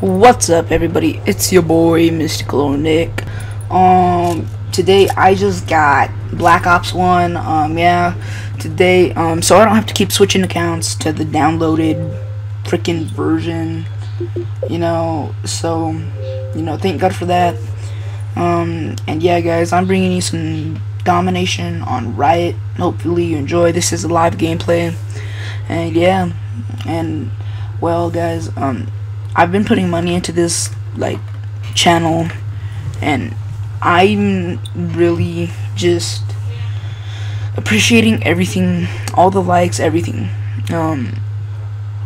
What's up everybody? It's your boy Mystical Nick. Um today I just got Black Ops 1. Um yeah, today um so I don't have to keep switching accounts to the downloaded freaking version. You know, so you know, thank God for that. Um and yeah guys, I'm bringing you some domination on Riot. Hopefully you enjoy. This is a live gameplay. And yeah, and well guys, um I've been putting money into this like channel and I'm really just appreciating everything, all the likes, everything. Um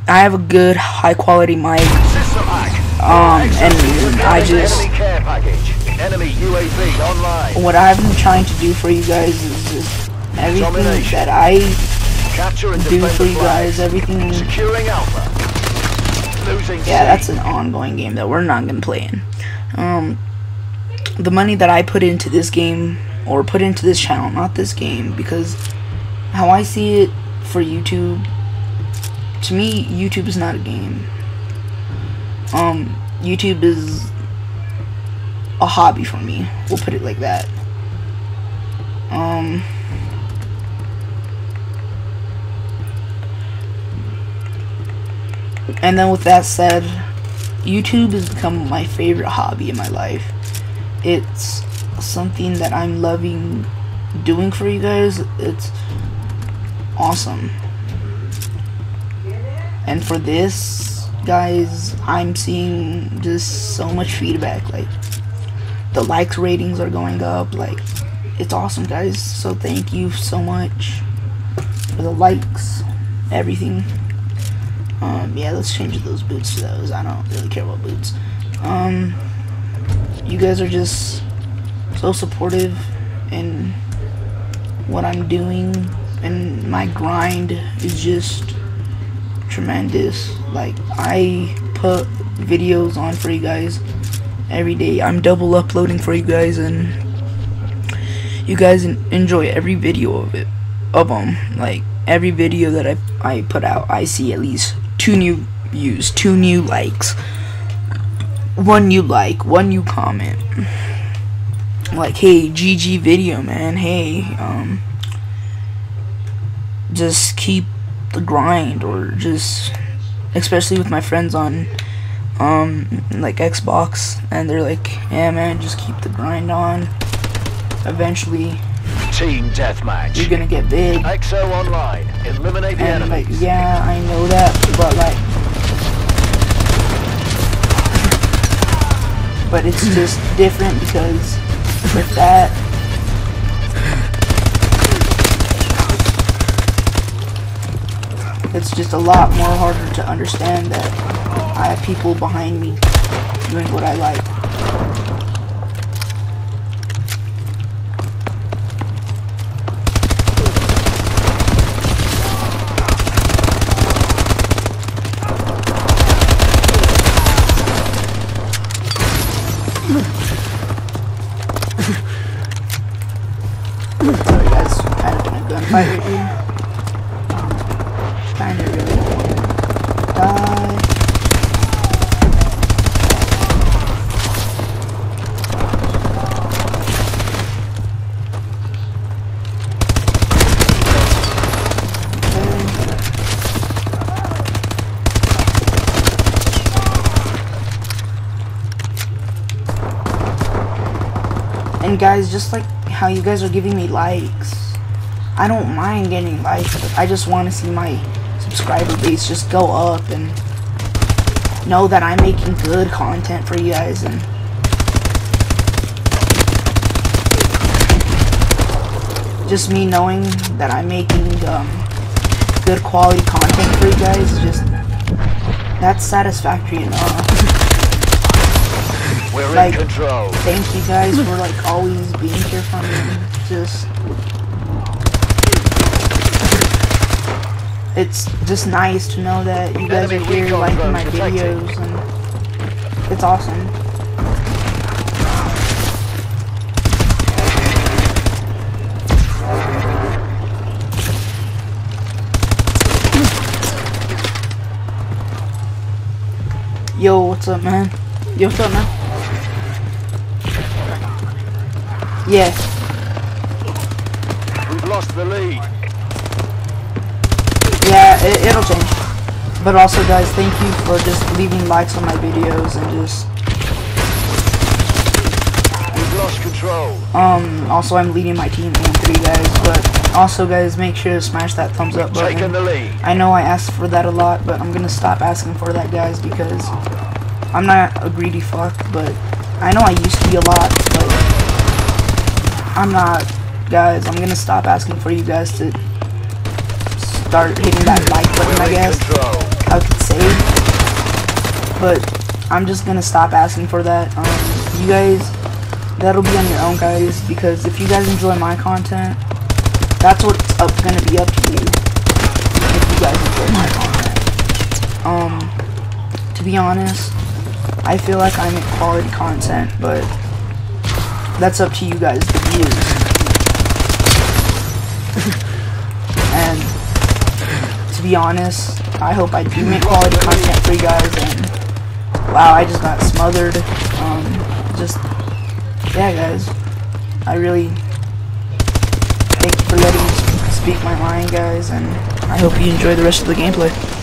I have a good high quality mic. Um and I just what I've been trying to do for you guys is just everything that I do for you guys, everything yeah, that's an ongoing game that we're not gonna play in. Um, the money that I put into this game or put into this channel, not this game, because how I see it for YouTube, to me, YouTube is not a game. Um, YouTube is a hobby for me. We'll put it like that. Um. And then with that said, YouTube has become my favorite hobby in my life. It's something that I'm loving doing for you guys. It's awesome. And for this, guys, I'm seeing just so much feedback. Like, the likes ratings are going up. Like, it's awesome, guys. So thank you so much for the likes, everything. Um, yeah, let's change those boots to those. I don't really care about boots. Um, you guys are just so supportive in what I'm doing, and my grind is just tremendous. Like, I put videos on for you guys every day. I'm double uploading for you guys, and you guys enjoy every video of it, of them. Like, every video that I, I put out, I see at least two new views, two new likes, one new like, one new comment. Like, hey, GG video, man. Hey, um, just keep the grind, or just, especially with my friends on, um, like Xbox, and they're like, yeah, man, just keep the grind on. Eventually, Team deathmatch. You're gonna get big. XO online. Eliminate the and enemies. like, yeah, I know that, but like, but it's just different because with that, it's just a lot more harder to understand that I have people behind me doing what I like. And guys, just like how you guys are giving me likes, I don't mind getting likes. But I just want to see my subscriber base just go up and know that I'm making good content for you guys and just me knowing that I'm making um, good quality content for you guys is just that's satisfactory enough. We're like, in control. thank you guys for like always being here for me. Just it's just nice to know that you guys are here liking drone my protected. videos and it's awesome. Yo, what's up, man? Yo, what's up, man? Yeah. We've lost the lead. It, it'll change. But also, guys, thank you for just leaving likes on my videos and just We've lost control. Um, also I'm leading my team in three guys, but also guys, make sure to smash that thumbs up button. the lead. I know I asked for that a lot, but I'm gonna stop asking for that guys because I'm not a greedy fuck, but I know I used to be a lot, but I'm not, guys, I'm gonna stop asking for you guys to start hitting that like button, I guess. I could say. But I'm just gonna stop asking for that. Um, you guys, that'll be on your own, guys. Because if you guys enjoy my content, that's what's up gonna be up to you. If you guys enjoy my content. Um, to be honest, I feel like I make quality content, but that's up to you guys, the views. To be honest, I hope I do make quality content for you guys. And wow, I just got smothered. Um, just yeah, guys. I really thank you for letting me speak my mind, guys, and I hope you enjoy the rest of the gameplay.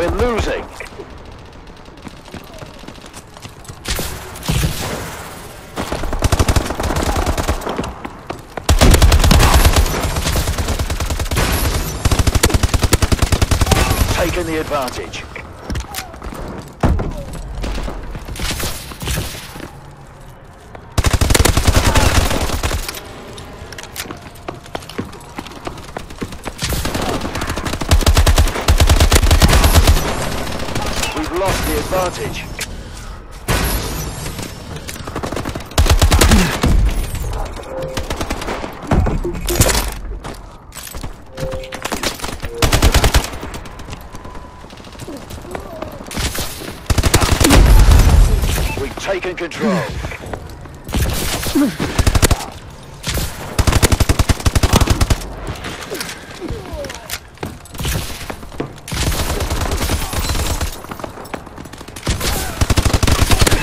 We're losing. Taking the advantage. We've lost the advantage. We've taken control.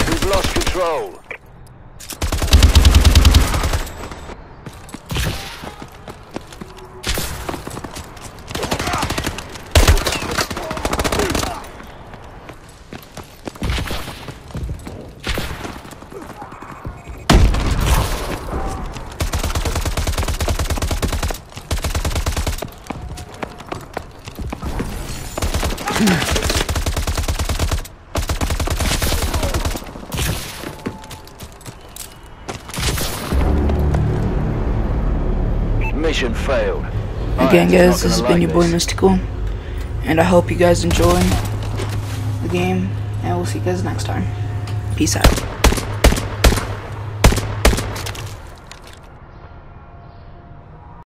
We've lost control. Mission failed. Again, guys, this has been your boy this. Mystical, and I hope you guys enjoy the game, and we'll see you guys next time. Peace out.